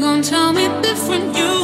Gonna tell me different. You